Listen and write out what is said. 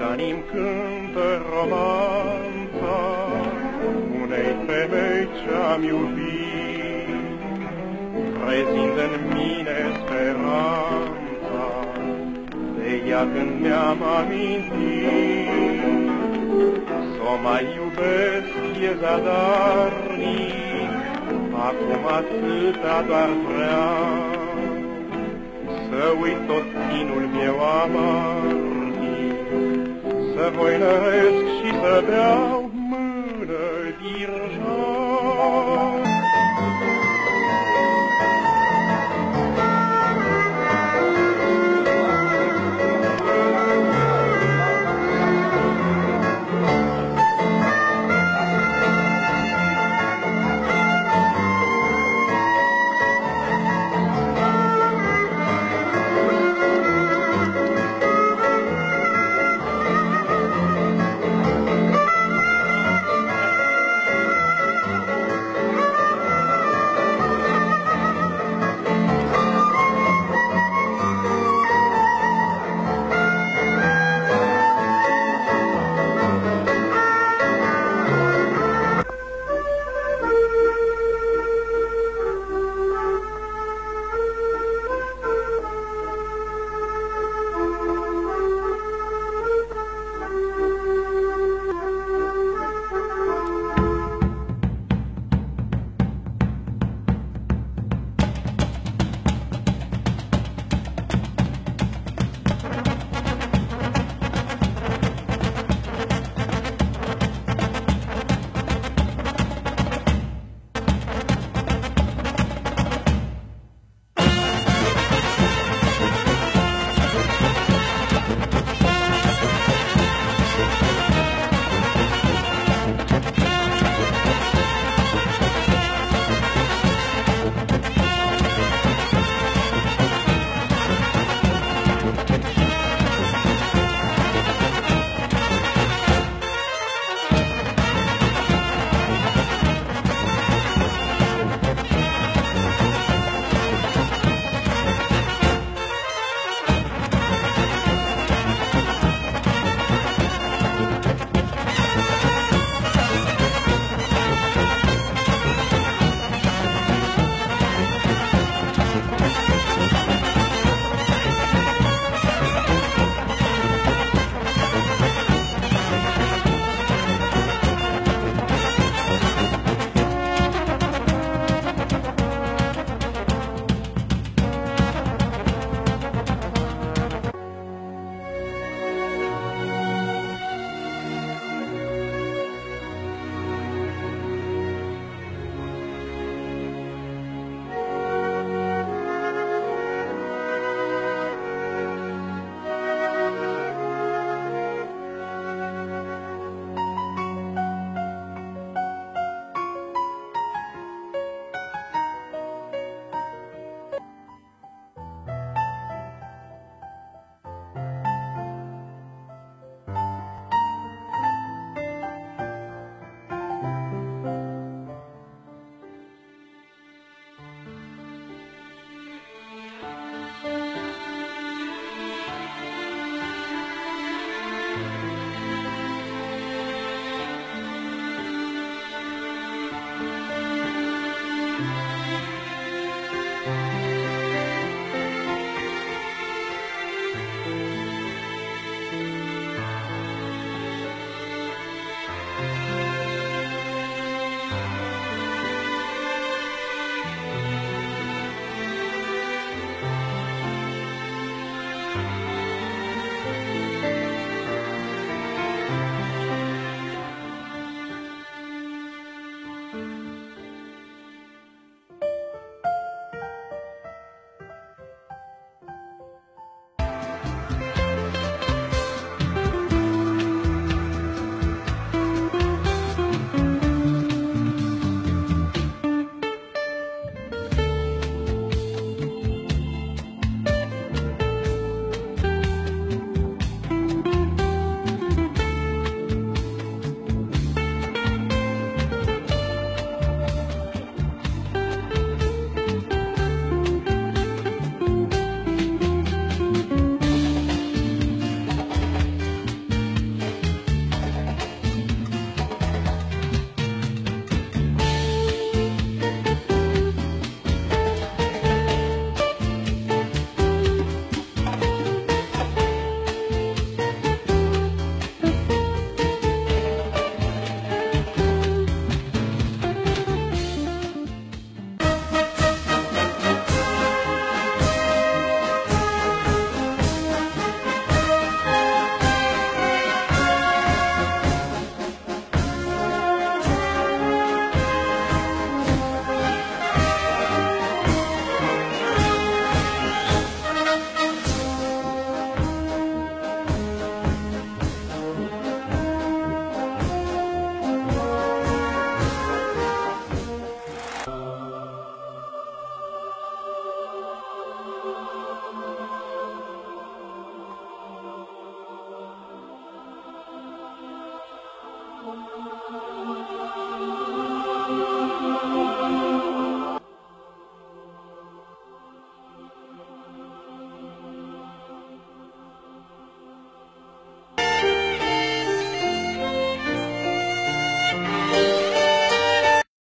țiganii-mi cântă romanța unei femei ce-am iubit, prezind în mine speranța, de ea când mi-am amintit, s-o mai iubesc e zadarnic, acum atâta doar vreau, să uit tot chinul meu amarnic, să voinăresc și să beau mână.